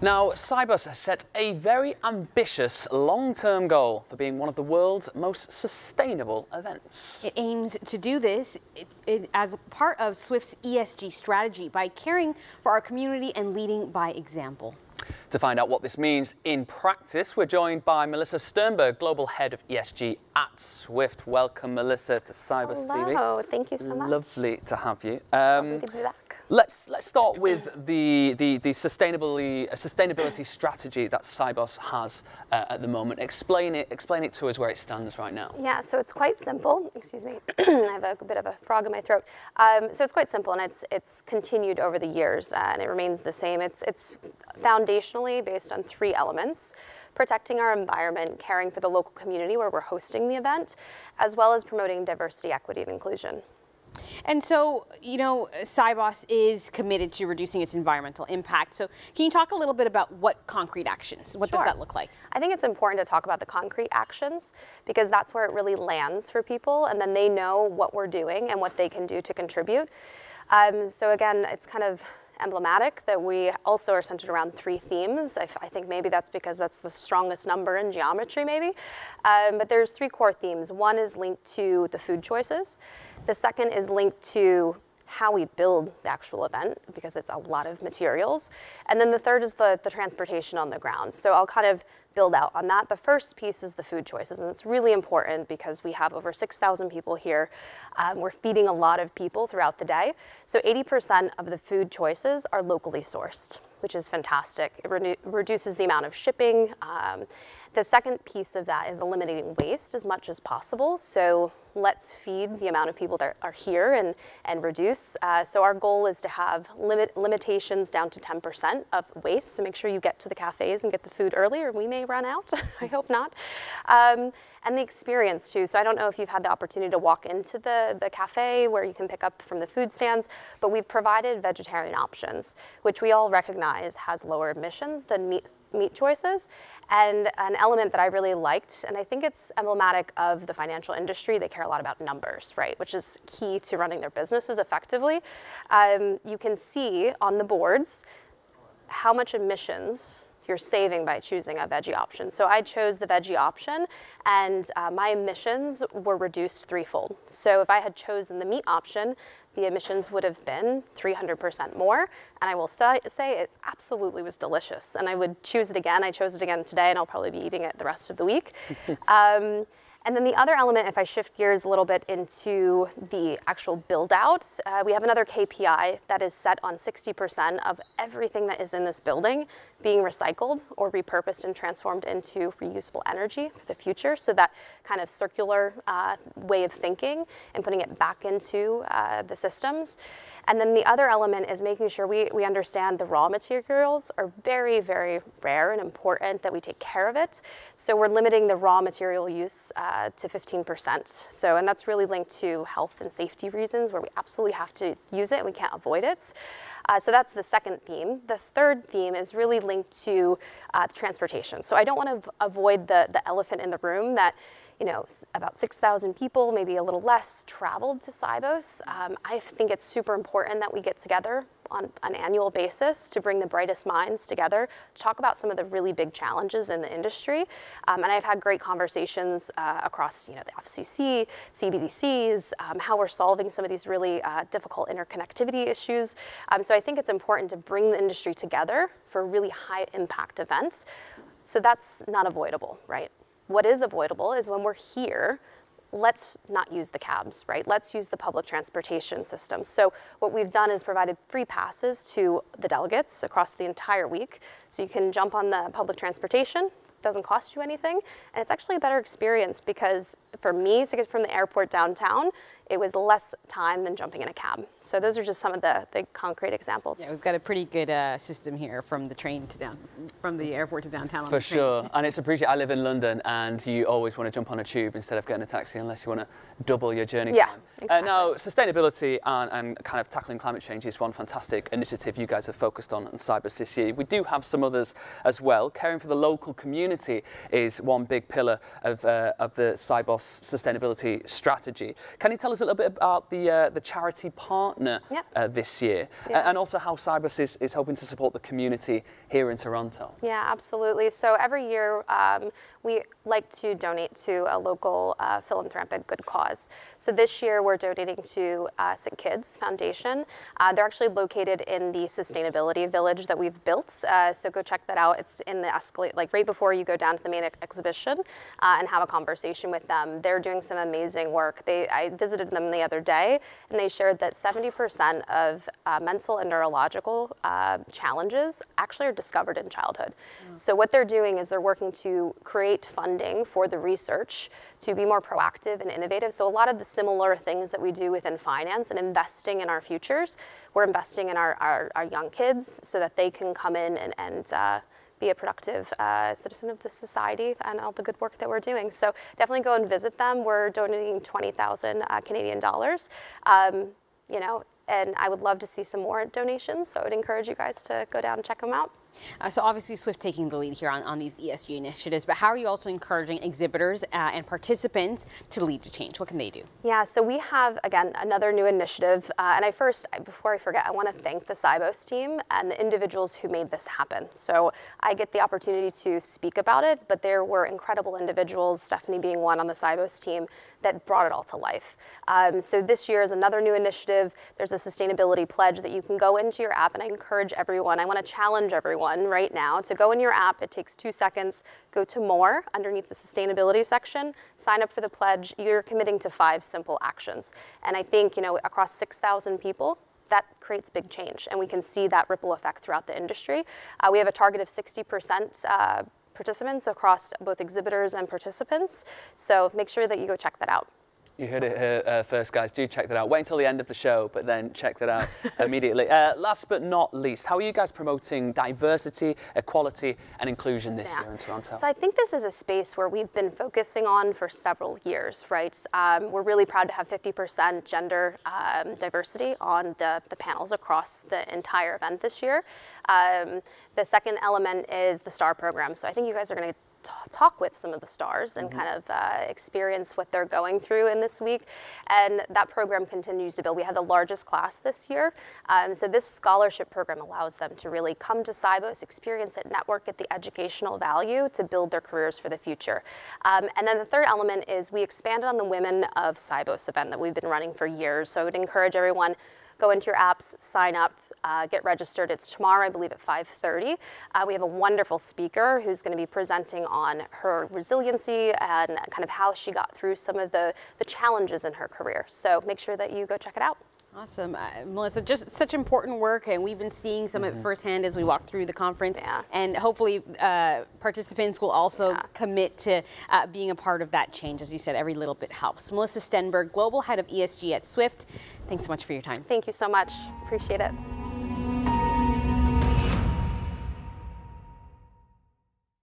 Now, Sibos has set a very ambitious long-term goal for being one of the world's most sustainable events. It aims to do this it, it, as part of Swift's ESG strategy by caring for our community and leading by example. To find out what this means in practice, we're joined by Melissa Sternberg, Global Head of ESG at Swift. Welcome, Melissa, to Sibos Hello. TV. Hello, thank you so much. Lovely to have you. Um, to be back. Let's let's start with the the, the sustainability sustainability strategy that Sibos has uh, at the moment. Explain it explain it to us where it stands right now. Yeah, so it's quite simple. Excuse me, I have a, bit of a frog in my throat. Um, so it's quite simple, and it's it's continued over the years, uh, and it remains the same. It's it's foundationally based on three elements protecting our environment, caring for the local community where we're hosting the event, as well as promoting diversity, equity, and inclusion. And so, you know, Sibos is committed to reducing its environmental impact. So, can you talk a little bit about what concrete actions? What sure. does that look like? I think it's important to talk about the concrete actions because that's where it really lands for people, and then they know what we're doing and what they can do to contribute. Um, so, again, it's kind of emblematic that we also are centered around three themes. I, I think maybe that's because that's the strongest number in geometry, maybe. Um, but there's three core themes. One is linked to the food choices. The second is linked to how we build the actual event because it's a lot of materials. And then the third is the, the transportation on the ground. So I'll kind of build out on that. The first piece is the food choices, and it's really important because we have over 6,000 people here. Um, we're feeding a lot of people throughout the day. So 80% of the food choices are locally sourced, which is fantastic. It redu reduces the amount of shipping. Um, the second piece of that is eliminating waste as much as possible. So let's feed the amount of people that are here and, and reduce. Uh, so our goal is to have limit limitations down to 10% of waste. So make sure you get to the cafes and get the food early or we may run out. I hope not. Um, and the experience too. So I don't know if you've had the opportunity to walk into the, the cafe where you can pick up from the food stands, but we've provided vegetarian options, which we all recognize has lower emissions than meat, meat choices. And an element that I really liked, and I think it's emblematic of the financial industry, they care a lot about numbers, right, which is key to running their businesses effectively. Um, you can see on the boards how much emissions you're saving by choosing a veggie option. So I chose the veggie option and uh, my emissions were reduced threefold. So if I had chosen the meat option, the emissions would have been 300% more. And I will say, say, it absolutely was delicious. And I would choose it again. I chose it again today, and I'll probably be eating it the rest of the week. um, and then the other element, if I shift gears a little bit into the actual build out, uh, we have another KPI that is set on 60% of everything that is in this building being recycled or repurposed and transformed into reusable energy for the future. So that kind of circular uh, way of thinking and putting it back into uh, the systems. And then the other element is making sure we, we understand the raw materials are very, very rare and important that we take care of it. So we're limiting the raw material use uh, to 15%. So, and that's really linked to health and safety reasons where we absolutely have to use it and we can't avoid it. Uh, so that's the second theme. The third theme is really linked to uh, transportation. So I don't want to avoid the, the elephant in the room that you know, about 6,000 people, maybe a little less, traveled to Sibos. Um, I think it's super important that we get together on an annual basis to bring the brightest minds together, to talk about some of the really big challenges in the industry. Um, and I've had great conversations uh, across, you know, the FCC, CBDCs, um, how we're solving some of these really uh, difficult interconnectivity issues. Um, so I think it's important to bring the industry together for really high impact events. So that's not avoidable, right? What is avoidable is when we're here, let's not use the cabs, right? Let's use the public transportation system. So what we've done is provided free passes to the delegates across the entire week. So you can jump on the public transportation, it doesn't cost you anything, and it's actually a better experience because for me to get from the airport downtown, it was less time than jumping in a cab. So those are just some of the, the concrete examples. Yeah, we've got a pretty good uh, system here from the train to down, from the airport to downtown. For sure, and it's appreciated. I live in London, and you always want to jump on a tube instead of getting a taxi, unless you want to double your journey yeah, time. Exactly. Uh, now, sustainability and, and, kind of tackling climate change is one fantastic initiative you guys have focused on in Sibos this year. We do have some others as well. Caring for the local community is one big pillar of, uh, of the Sibos sustainability strategy. Can you tell us a little bit about the uh, the charity partner Yeah. uh, this year, Yeah. and also how Sibos is, is hoping to support the community here in Toronto. Yeah, absolutely. So every year um, we like to donate to a local uh, philanthropic good cause. So this year we're donating to uh, SickKids Foundation. Uh, they're actually located in the sustainability village that we've built. Uh, so go check that out. It's in the escalate, like right before you go down to the main ex- exhibition uh, and have a conversation with them. They're doing some amazing work. They, I visited them the other day and they shared that 70% of uh, mental and neurological uh, challenges actually are discovered in childhood. So what they're doing is they're working to create funding for the research to be more proactive and innovative. So a lot of the similar things that we do within finance and investing in our futures, we're investing in our, our, our young kids so that they can come in and, and uh, be a productive uh, citizen of the society and all the good work that we're doing. So definitely go and visit them. We're donating 20,000 uh, Canadian dollars. Um, you know, and I would love to see some more donations. So I would encourage you guys to go down and check them out. Uh, so obviously Swift taking the lead here on, on these ESG initiatives, but how are you also encouraging exhibitors uh, and participants to lead to change? What can they do? Yeah, so we have, again, another new initiative. Uh, and I first, before I forget, I want to thank the Sibos team and the individuals who made this happen. So I get the opportunity to speak about it, but there were incredible individuals, Stephanie being one on the Sibos team, that brought it all to life. Um, so this year is another new initiative. There's a sustainability pledge that you can go into your app, and I encourage everyone, I want to challenge everyone right now to go in your app. It takes two seconds. Go to more underneath the sustainability section, sign up for the pledge. You're committing to five simple actions. And I think, you know, across 6,000 people, that creates big change, and we can see that ripple effect throughout the industry. Uh, we have a target of 60% uh, participants across both exhibitors and participants, so make sure that you go check that out. You heard it here uh, first, guys. Do check that out. Wait until the end of the show, but then check that out immediately. Uh, last but not least, how are you guys promoting diversity, equality, and inclusion this Yeah. year in Toronto? So I think this is a space where we've been focusing on for several years, right? Um, we're really proud to have 50% gender um, diversity on the, the panels across the entire event this year. Um, the second element is the STAR program. So I think you guys are going to talk with some of the stars and kind of uh, experience what they're going through in this week. And that program continues to build. We had the largest class this year. Um, so this scholarship program allows them to really come to Sibos, experience it, network, get the educational value to build their careers for the future. Um, and then the third element is we expanded on the Women of Sibos event that we've been running for years. So I would encourage everyone, go into your apps, sign up, uh, get registered. It's tomorrow, I believe, at 5:30. Uh, we have a wonderful speaker who's going to be presenting on her resiliency and kind of how she got through some of the the challenges in her career. So make sure that you go check it out. Awesome. Uh, Melissa, just such important work, and we've been seeing some of it firsthand as we walk through the conference. Yeah. And hopefully, uh, participants will also Yeah. commit to uh, being a part of that change. As you said, every little bit helps. Melissa Sternberg, Global Head of ESG at Swift, thanks so much for your time. Thank you so much. Appreciate it.